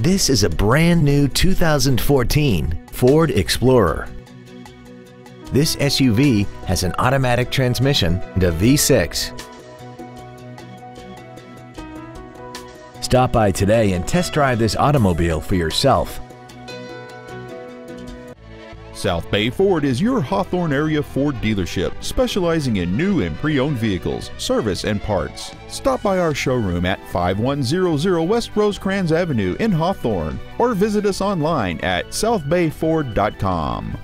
This is a brand new 2014 Ford Explorer. This SUV has an automatic transmission and a V6. Stop by today and test drive this automobile for yourself. South Bay Ford is your Hawthorne area Ford dealership, specializing in new and pre-owned vehicles, service, and parts. Stop by our showroom at 5100 West Rosecrans Avenue in Hawthorne or visit us online at southbayford.com.